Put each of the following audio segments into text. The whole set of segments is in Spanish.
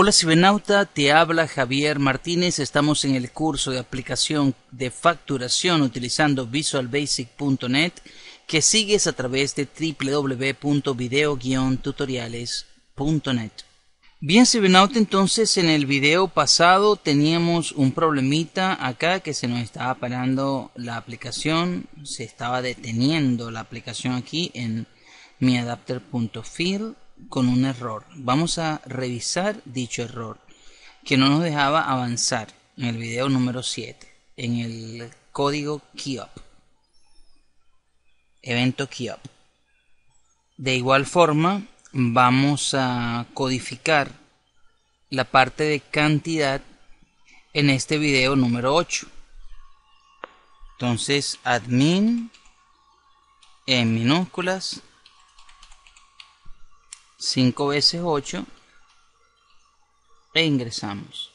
Hola cibernauta, te habla Javier Martínez. Estamos en el curso de aplicación de facturación utilizando visualbasic.net que sigues a través de www.video-tutoriales.net. Bien cibernauta, entonces en el video pasado teníamos un problemita acá que se nos estaba parando la aplicación, se estaba deteniendo la aplicación aquí en mi adapter.field con un error. Vamos a revisar dicho error que no nos dejaba avanzar en el video número 7 en el código keyup evento keyup de igual forma vamos a codificar la parte de cantidad en este video número 8 entonces admin en minúsculas 5 veces 8 e ingresamos.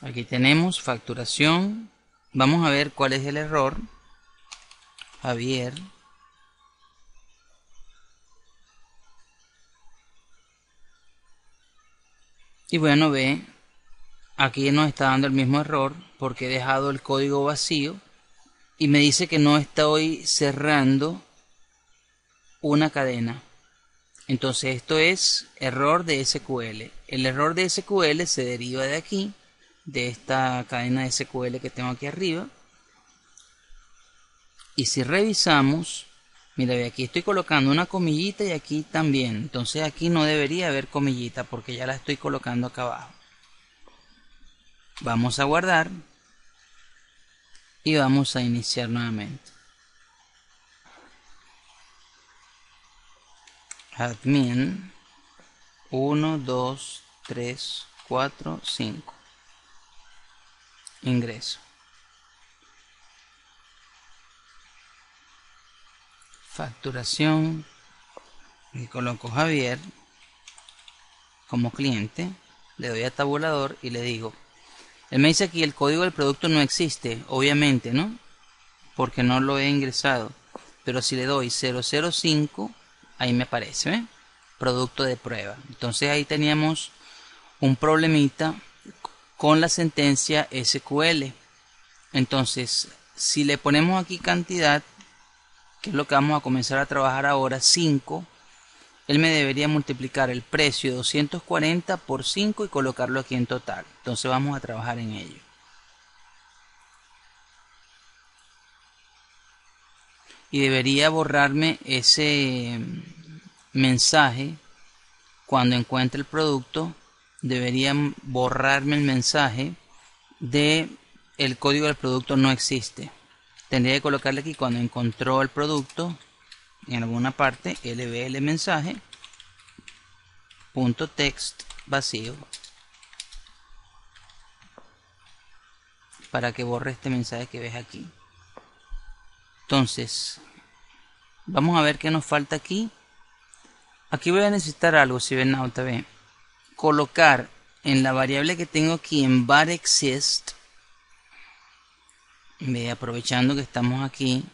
Aquí tenemos facturación. Vamos a ver cuál es el error. Javier. Y bueno, ve, aquí nos está dando el mismo error porque he dejado el código vacío y me dice que no estoy cerrando una cadena. Entonces esto es error de SQL. El error de SQL se deriva de aquí, de esta cadena de SQL que tengo aquí arriba. Y si revisamos, mira, aquí estoy colocando una comillita y aquí también. Entonces aquí no debería haber comillita porque ya la estoy colocando acá abajo. Vamos a guardar y vamos a iniciar nuevamente. Admin 1, 2, 3, 4, 5. Ingreso. Facturación. Y coloco Javier como cliente. Le doy a tabulador y le digo él me dice aquí el código del producto no existe, obviamente, ¿no? Porque no lo he ingresado. Pero si le doy 005, ahí me aparece, ¿ve? Producto de prueba. Entonces ahí teníamos un problemita con la sentencia SQL. Entonces, si le ponemos aquí cantidad, que es lo que vamos a comenzar a trabajar ahora, 5, él me debería multiplicar el precio de 240 por 5 y colocarlo aquí en total. Entonces vamos a trabajar en ello. Y debería borrarme ese mensaje cuando encuentre el producto. Debería borrarme el mensaje de el código del producto no existe. Tendría que colocarle aquí cuando encontró el producto en alguna parte lbl mensaje punto text vacío para que borre este mensaje que ves aquí. Entonces vamos a ver qué nos falta aquí. Aquí voy a necesitar algo si ven auto ve. Colocar en la variable que tengo aquí en var exist. Ve aprovechando que estamos aquí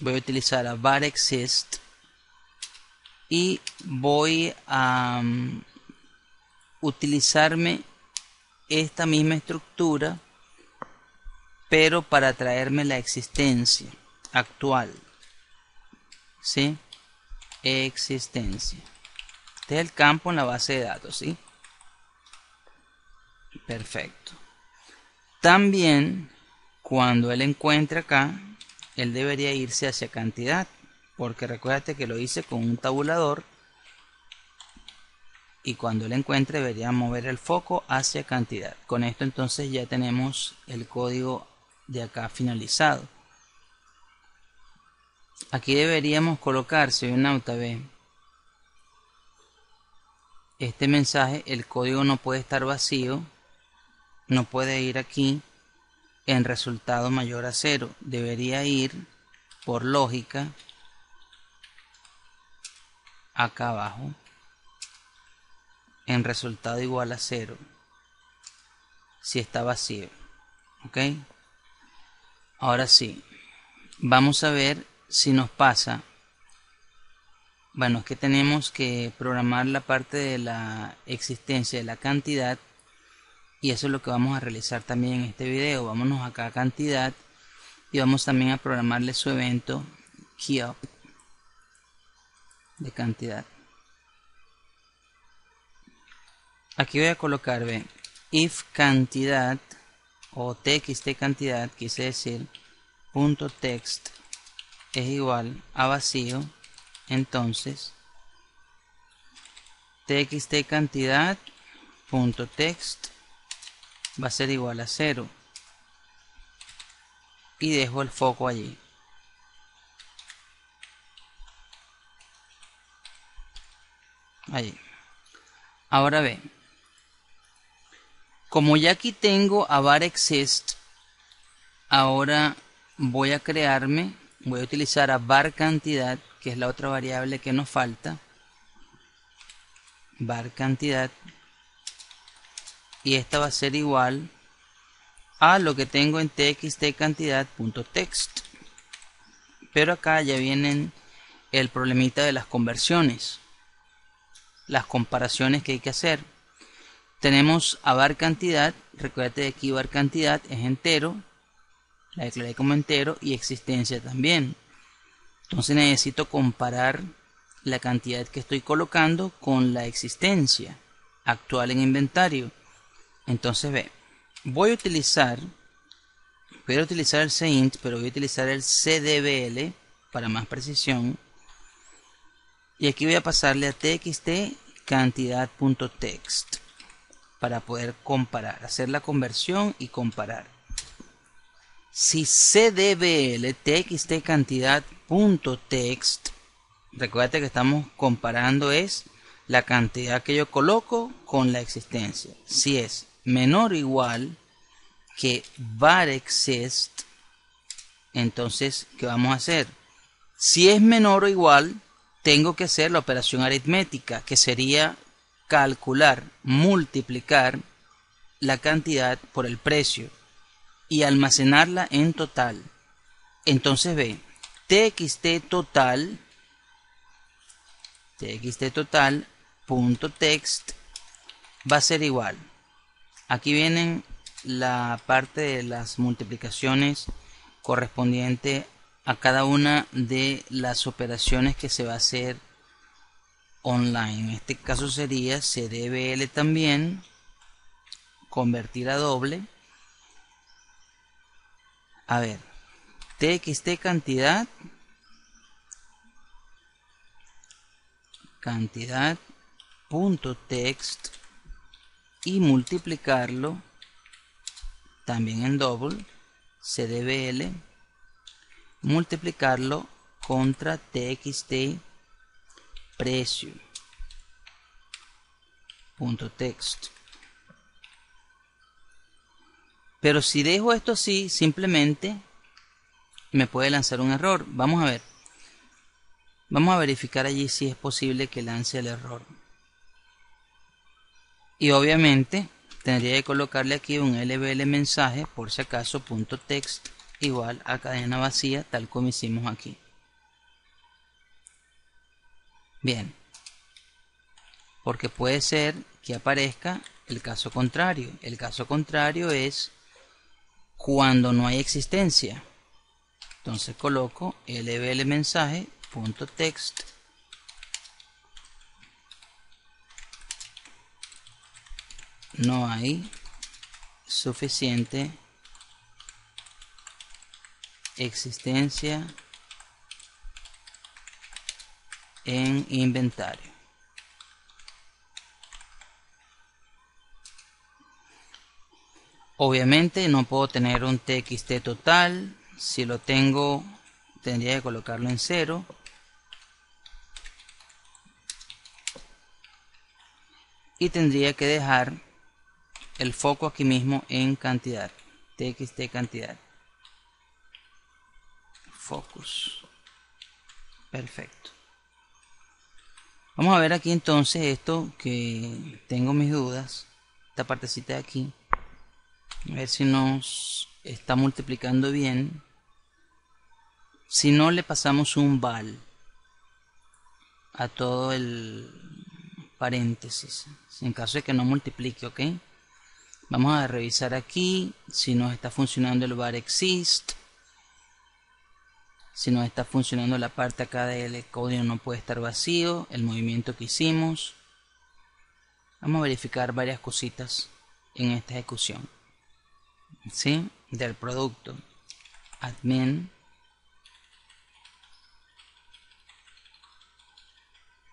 voy a utilizar a var exist y voy a um, utilizarme esta misma estructura pero para traerme la existencia actual ¿sí? existencia este es el campo en la base de datos ¿sí? perfecto también cuando él encuentre acá él debería irse hacia cantidad, porque recuérdate que lo hice con un tabulador y cuando él encuentre debería mover el foco hacia cantidad. Con esto entonces ya tenemos el código de acá finalizado. Aquí deberíamos colocar, si un auto ve este mensaje, el código no puede estar vacío, no puede ir aquí en resultado mayor a cero. Debería ir por lógica acá abajo en resultado igual a cero si está vacío ok ahora sí vamos a ver si nos pasa bueno, es que tenemos que programar la parte de la existencia de la cantidad y eso es lo que vamos a realizar también en este video. Vámonos acá a cantidad y vamos también a programarle su evento keyup de cantidad. Aquí voy a colocar ve, if cantidad o txt cantidad, quise decir, punto text es igual a vacío, entonces txt cantidad punto text va a ser igual a cero. Y dejo el foco allí. Allí ahora ve. Como ya aquí tengo a var exist ahora voy a crearme voy a utilizar a var cantidad que es la otra variable que nos falta. Var cantidad y esta va a ser igual a lo que tengo en txt cantidad.text pero acá ya vienen el problemita de las conversiones las comparaciones que hay que hacer. Tenemos a var cantidad recuérdate de aquí var cantidad es entero la declaré como entero y existencia también. Entonces necesito comparar la cantidad que estoy colocando con la existencia actual en inventario entonces ve, voy a utilizar, voy a utilizar el cint, pero voy a utilizar el cdbl para más precisión. Y aquí voy a pasarle a txt cantidad.text para poder comparar, hacer la conversión y comparar. Si cdbl txt cantidad.text, recuerda que estamos comparando es la cantidad que yo coloco con la existencia. Si es menor o igual que var exist, entonces, ¿qué vamos a hacer? Si es menor o igual, tengo que hacer la operación aritmética, que sería calcular, multiplicar la cantidad por el precio y almacenarla en total. Entonces ve, txt total, txt total punto text va a ser igual Aquí vienen la parte de las multiplicaciones correspondiente a cada una de las operaciones que se va a hacer online. En este caso sería CDBL también, convertir a doble. A ver, txt cantidad, cantidad punto text y multiplicarlo también en double cdbl multiplicarlo contra txt precio. Punto text. Pero si dejo esto así simplemente me puede lanzar un error. Vamos a ver. Vamos a verificar allí si es posible que lance el error y obviamente tendría que colocarle aquí un lbl mensaje por si acaso punto text igual a cadena vacía tal como hicimos aquí. Bien. Porque puede ser que aparezca el caso contrario. El caso contrario es cuando no hay existencia. Entonces coloco lbl mensaje punto text no hay suficiente existencia en inventario. Obviamente no puedo tener un txt total. Si lo tengo, tendría que colocarlo en cero. Y tendría que dejar el foco aquí mismo en cantidad txt cantidad. Focus. Perfecto. Vamos a ver aquí entonces esto que tengo mis dudas. Esta partecita de aquí. A ver si nos está multiplicando bien. Si no le pasamos un val a todo el paréntesis. En caso de que no multiplique ok vamos a revisar aquí si nos está funcionando el var exist. Si nos está funcionando la parte acá del código no puede estar vacío el movimiento que hicimos. Vamos a verificar varias cositas en esta ejecución ¿sí? del producto admin.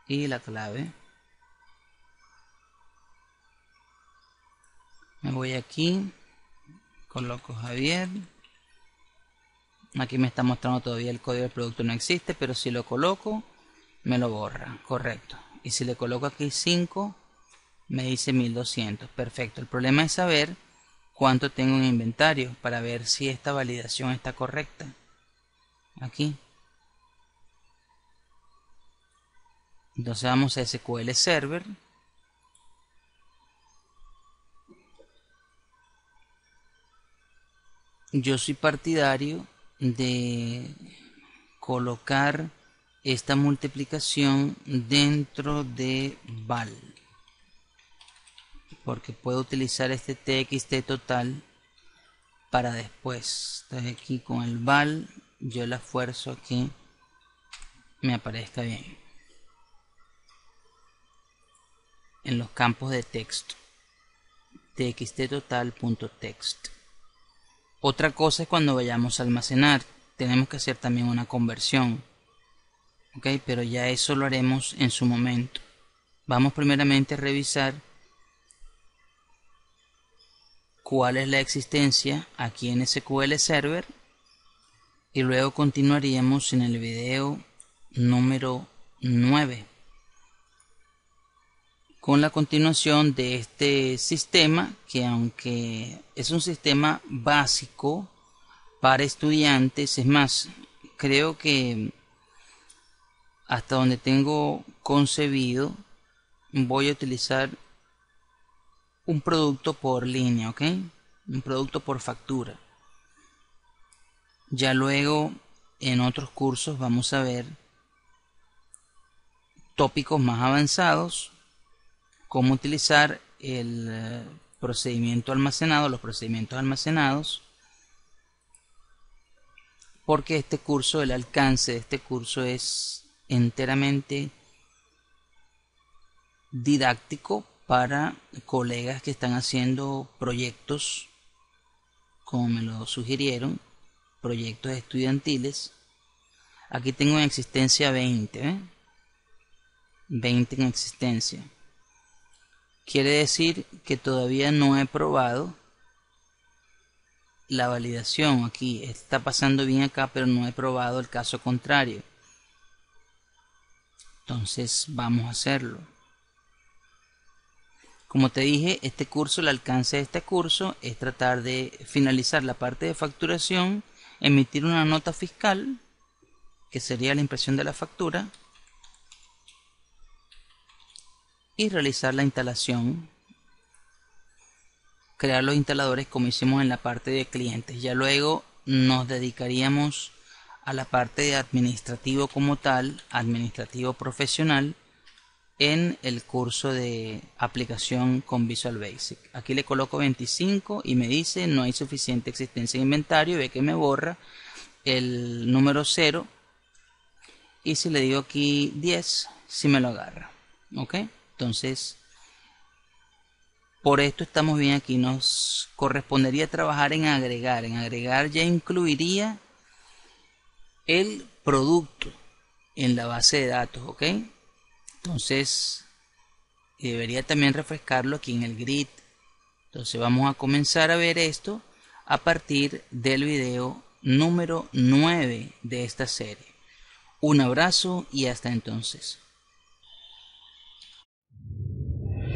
Y la clave me voy aquí coloco Javier. Aquí me está mostrando todavía el código del producto no existe pero si lo coloco me lo borra correcto. Y si le coloco aquí 5 me dice 1200 perfecto. El problema es saber cuánto tengo en inventario para ver si esta validación está correcta. Aquí. Entonces vamos a SQL Server yo soy partidario de colocar esta multiplicación dentro de val porque puedo utilizar este txt total para después. Entonces aquí con el val yo la esfuerzo aquí me aparezca bien en los campos de texto. txt total.text otra cosa es cuando vayamos a almacenar. Tenemos que hacer también una conversión. Ok, pero ya eso lo haremos en su momento. Vamos primeramente a revisar cuál es la existencia aquí en SQL Server y luego continuaríamos en el video número 9 con la continuación de este sistema que aunque es un sistema básico para estudiantes, es más, creo que hasta donde tengo concebido voy a utilizar un producto por línea, ¿ok? Un producto por factura. Ya luego en otros cursos vamos a ver tópicos más avanzados cómo utilizar el eh, procedimiento almacenado, los procedimientos almacenados, porque este curso, el alcance de este curso es enteramente didáctico para colegas que están haciendo proyectos, como me lo sugirieron, proyectos estudiantiles. Aquí tengo en existencia 20, 20 en existencia. Quiere decir que todavía no he probado la validación aquí. Está pasando bien acá, pero no he probado el caso contrario. Entonces vamos a hacerlo. Como te dije, este curso, el alcance de este curso es tratar de finalizar la parte de facturación, emitir una nota fiscal, que sería la impresión de la factura, y realizar la instalación crear los instaladores como hicimos en la parte de clientes. Ya luego nos dedicaríamos a la parte de administrativo como tal administrativo profesional en el curso de aplicación con Visual Basic. Aquí le coloco 25 y me dice no hay suficiente existencia de inventario ve que me borra el número 0 y si le digo aquí 10 si me lo agarra ok entonces, por esto estamos bien aquí. Nos correspondería trabajar en agregar. En agregar ya incluiría el producto en la base de datos, ¿ok? Entonces, debería también refrescarlo aquí en el grid. Entonces vamos a comenzar a ver esto a partir del video número 9 de esta serie. Un abrazo y hasta entonces.